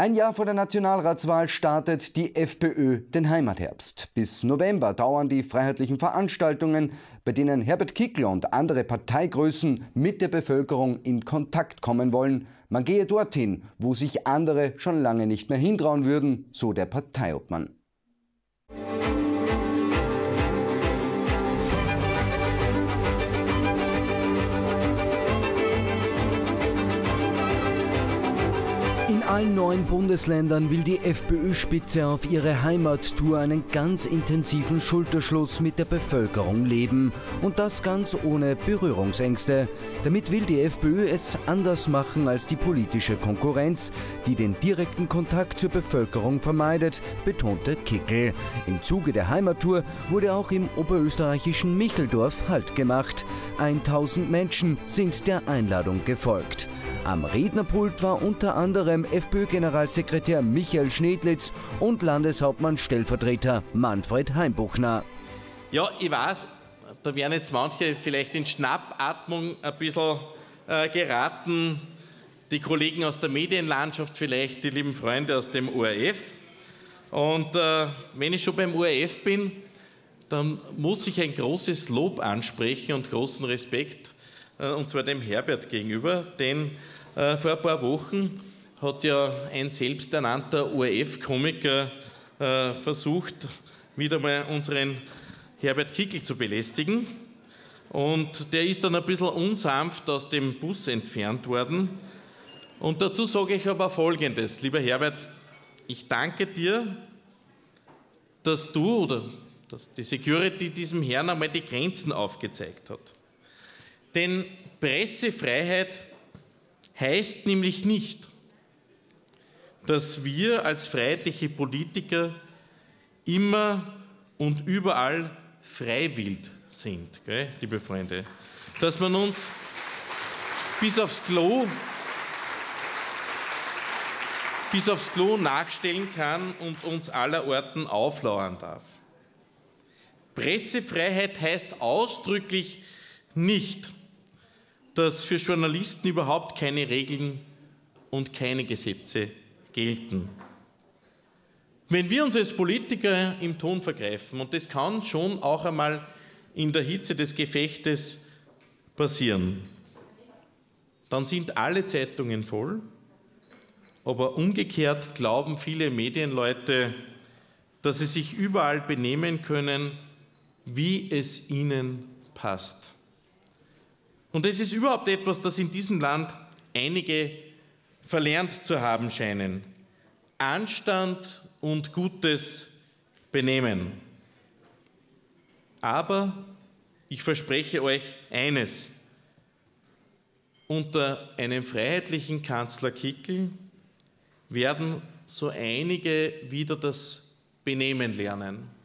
Ein Jahr vor der Nationalratswahl startet die FPÖ den Heimatherbst. Bis November dauern die freiheitlichen Veranstaltungen, bei denen Herbert Kickl und andere Parteigrößen mit der Bevölkerung in Kontakt kommen wollen. Man gehe dorthin, wo sich andere schon lange nicht mehr hintrauen würden, so der Parteiobmann. Allen neuen Bundesländern will die FPÖ-Spitze auf ihre Heimattour einen ganz intensiven Schulterschluss mit der Bevölkerung leben. Und das ganz ohne Berührungsängste. Damit will die FPÖ es anders machen als die politische Konkurrenz, die den direkten Kontakt zur Bevölkerung vermeidet, betonte Kickel. Im Zuge der Heimattour wurde auch im oberösterreichischen Micheldorf Halt gemacht. 1000 Menschen sind der Einladung gefolgt. Am Rednerpult war unter anderem FPÖ-Generalsekretär Michael Schnedlitz und Landeshauptmann Stellvertreter Manfred Heimbuchner. Ja, ich weiß, da werden jetzt manche vielleicht in Schnappatmung ein bisschen äh, geraten. Die Kollegen aus der Medienlandschaft vielleicht, die lieben Freunde aus dem ORF. Und äh, wenn ich schon beim ORF bin, dann muss ich ein großes Lob ansprechen und großen Respekt und zwar dem Herbert gegenüber, denn äh, vor ein paar Wochen hat ja ein selbsternannter ORF-Komiker äh, versucht, wieder mal unseren Herbert Kickel zu belästigen. Und der ist dann ein bisschen unsanft aus dem Bus entfernt worden. Und dazu sage ich aber Folgendes, lieber Herbert, ich danke dir, dass du oder dass die Security diesem Herrn einmal die Grenzen aufgezeigt hat. Denn Pressefreiheit heißt nämlich nicht, dass wir als freiheitliche Politiker immer und überall freiwillig sind, gell, liebe Freunde. Dass man uns bis aufs Klo bis aufs Klo nachstellen kann und uns aller Orten auflauern darf. Pressefreiheit heißt ausdrücklich nicht, dass für Journalisten überhaupt keine Regeln und keine Gesetze gelten. Wenn wir uns als Politiker im Ton vergreifen, und das kann schon auch einmal in der Hitze des Gefechtes passieren, dann sind alle Zeitungen voll, aber umgekehrt glauben viele Medienleute, dass sie sich überall benehmen können, wie es ihnen passt. Und das ist überhaupt etwas, das in diesem Land einige verlernt zu haben scheinen. Anstand und gutes Benehmen. Aber ich verspreche euch eines. Unter einem freiheitlichen Kanzler Kickel werden so einige wieder das Benehmen lernen.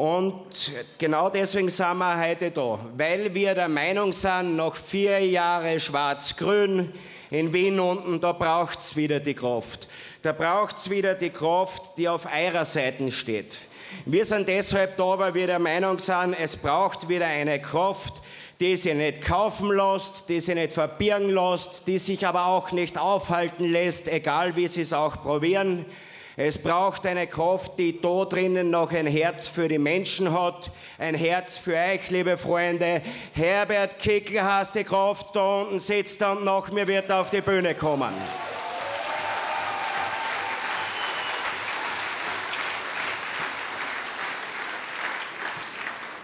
Und genau deswegen sind wir heute da, weil wir der Meinung sind, nach vier Jahren Schwarz-Grün in Wien unten, da braucht es wieder die Kraft. Da braucht es wieder die Kraft, die auf eurer Seite steht. Wir sind deshalb da, weil wir der Meinung sind, es braucht wieder eine Kraft, die sich nicht kaufen lässt, die sich nicht verbirgen lässt, die sich aber auch nicht aufhalten lässt, egal wie sie es auch probieren. Es braucht eine Kraft, die da drinnen noch ein Herz für die Menschen hat, ein Herz für euch, liebe Freunde. Herbert Kickl hast die Kraft, da unten sitzt und nach mir wird er auf die Bühne kommen.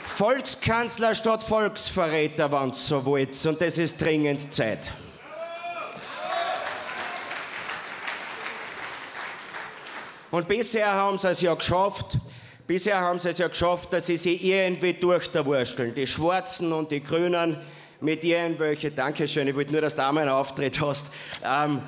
Volkskanzler statt Volksverräter, wenn so wollt. Und das ist dringend Zeit. Und bisher haben sie es ja geschafft, bisher haben sie es ja geschafft, dass sie sich irgendwie durchwursteln. Die Schwarzen und die Grünen mit irgendwelchen, Dankeschön, ich wollte nur, dass du einmal einen Auftritt hast, ähm,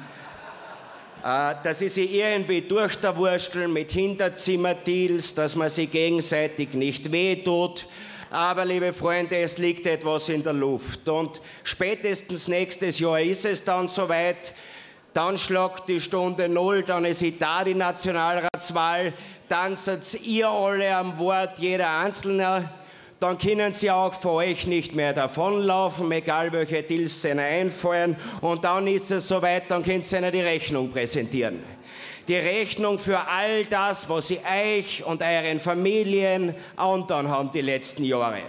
äh, dass sie sich irgendwie durchwursteln mit Hinterzimmerdeals, dass man sich gegenseitig nicht wehtut. Aber, liebe Freunde, es liegt etwas in der Luft. Und spätestens nächstes Jahr ist es dann soweit. Dann schlagt die Stunde Null, dann ist da die Nationalratswahl, dann seid ihr alle am Wort, jeder Einzelne. dann können sie auch vor euch nicht mehr davonlaufen, egal welche Deals ihnen einfallen. Und dann ist es soweit, dann könnt ihr ihnen die Rechnung präsentieren. Die Rechnung für all das, was sie euch und euren Familien andern haben die letzten Jahre.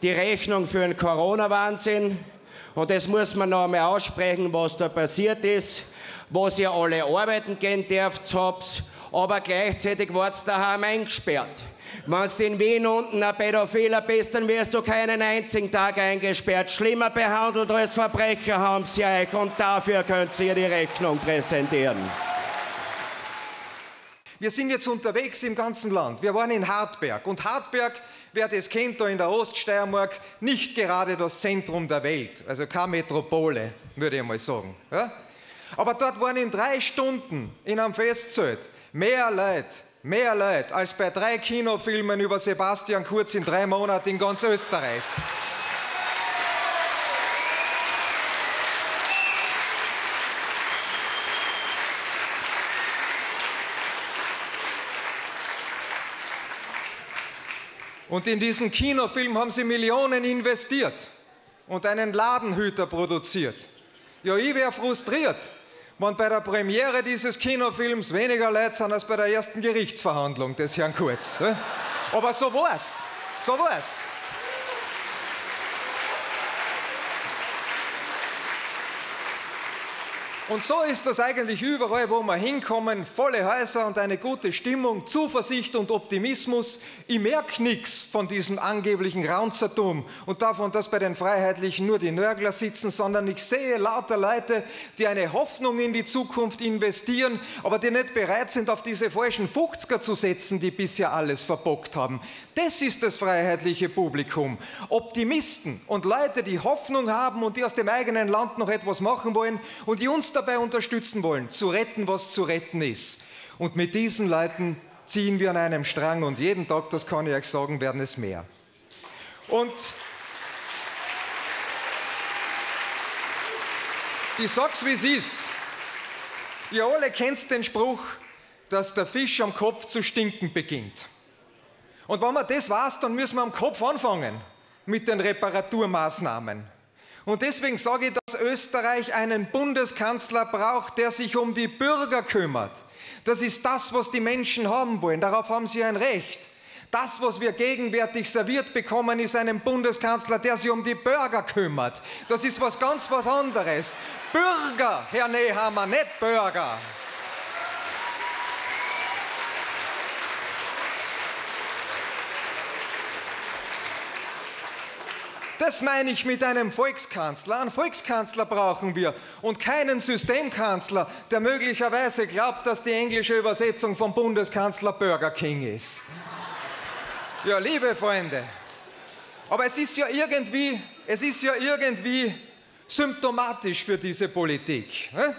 Die Rechnung für den Corona-Wahnsinn. Und das muss man noch einmal aussprechen, was da passiert ist, was ihr alle arbeiten gehen dürft, habt, aber gleichzeitig wart ihr daheim eingesperrt. Wenn du in Wien unten ein Pädophiler bist, dann wirst du keinen einzigen Tag eingesperrt. Schlimmer behandelt als Verbrecher haben sie euch und dafür könnt ihr die Rechnung präsentieren. Wir sind jetzt unterwegs im ganzen Land. Wir waren in Hartberg. Und Hartberg, wer das kennt, da in der Oststeiermark, nicht gerade das Zentrum der Welt. Also keine Metropole, würde ich mal sagen. Ja? Aber dort waren in drei Stunden in einem Festzelt mehr Leute Mehr Leute als bei drei Kinofilmen über Sebastian Kurz in drei Monaten in ganz Österreich. Und in diesen Kinofilm haben sie Millionen investiert und einen Ladenhüter produziert. Ja, ich wäre frustriert, wenn bei der Premiere dieses Kinofilms weniger Leute sind als bei der ersten Gerichtsverhandlung des Herrn Kurz. Aber so war's. So war's. Und so ist das eigentlich überall, wo wir hinkommen. Volle Häuser und eine gute Stimmung, Zuversicht und Optimismus. Ich merke nichts von diesem angeblichen Raunzertum und davon, dass bei den Freiheitlichen nur die Nörgler sitzen, sondern ich sehe lauter Leute, die eine Hoffnung in die Zukunft investieren, aber die nicht bereit sind, auf diese falschen 50er zu setzen, die bisher alles verbockt haben. Das ist das freiheitliche Publikum. Optimisten und Leute, die Hoffnung haben und die aus dem eigenen Land noch etwas machen wollen und die uns dabei unterstützen wollen, zu retten, was zu retten ist. Und mit diesen Leuten ziehen wir an einem Strang und jeden Tag, das kann ich euch sagen, werden es mehr. Und ich sag's wie es ist. Ihr alle kennt den Spruch, dass der Fisch am Kopf zu stinken beginnt. Und wenn man das weiß, dann müssen wir am Kopf anfangen mit den Reparaturmaßnahmen. Und deswegen sage ich, dass Österreich einen Bundeskanzler braucht, der sich um die Bürger kümmert. Das ist das, was die Menschen haben wollen. Darauf haben sie ein Recht. Das, was wir gegenwärtig serviert bekommen, ist ein Bundeskanzler, der sich um die Bürger kümmert. Das ist was ganz was anderes. Bürger, Herr Nehammer, nicht Bürger. Das meine ich mit einem Volkskanzler. Einen Volkskanzler brauchen wir und keinen Systemkanzler, der möglicherweise glaubt, dass die englische Übersetzung vom Bundeskanzler Burger King ist. Ja, liebe Freunde, aber es ist ja irgendwie, es ist ja irgendwie symptomatisch für diese Politik. Ne?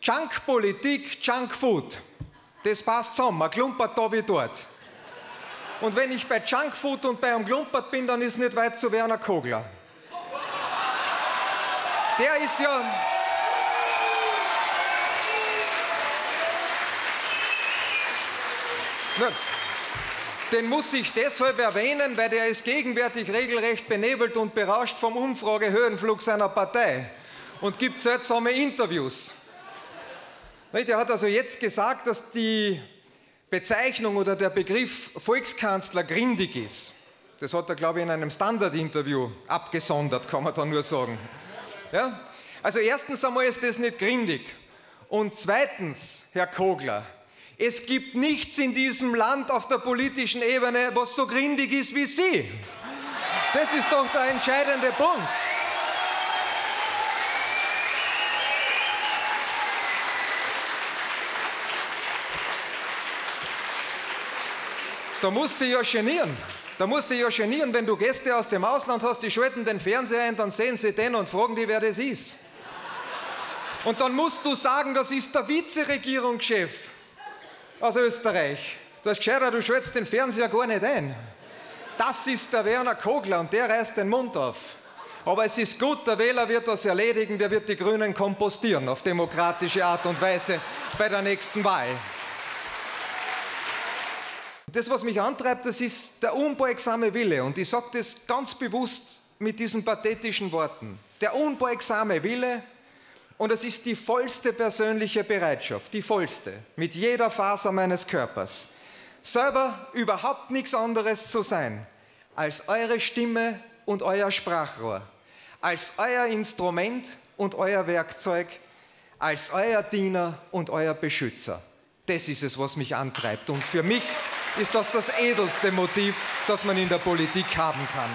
Junk-Politik, Junk-Food. Das passt zusammen, man klumpert da wie dort. Und wenn ich bei Junkfood und bei einem Glumpert bin, dann ist nicht weit zu Werner Kogler. Der ist ja. Den muss ich deshalb erwähnen, weil der ist gegenwärtig regelrecht benebelt und berauscht vom Umfragehöhenflug seiner Partei und gibt seltsame Interviews. Der hat also jetzt gesagt, dass die Bezeichnung oder der Begriff Volkskanzler grindig ist. Das hat er, glaube ich, in einem Standard-Interview abgesondert, kann man da nur sagen. Ja? Also erstens einmal ist das nicht grindig. Und zweitens, Herr Kogler, es gibt nichts in diesem Land auf der politischen Ebene, was so grindig ist wie Sie. Das ist doch der entscheidende Punkt. Da musst du ja genieren. Da musst du ja genieren, wenn du Gäste aus dem Ausland hast, die schalten den Fernseher ein, dann sehen sie den und fragen die, wer das ist. Und dann musst du sagen, das ist der Vizeregierungschef aus Österreich. Du hast gescheiter, du schaltest den Fernseher gar nicht ein. Das ist der Werner Kogler und der reißt den Mund auf. Aber es ist gut, der Wähler wird das erledigen, der wird die Grünen kompostieren auf demokratische Art und Weise bei der nächsten Wahl. Das, was mich antreibt, das ist der unbeugsame Wille. Und ich sage das ganz bewusst mit diesen pathetischen Worten. Der unbeugsame Wille und es ist die vollste persönliche Bereitschaft, die vollste, mit jeder Faser meines Körpers, selber überhaupt nichts anderes zu sein als eure Stimme und euer Sprachrohr, als euer Instrument und euer Werkzeug, als euer Diener und euer Beschützer. Das ist es, was mich antreibt. Und für mich ist das das edelste Motiv, das man in der Politik haben kann.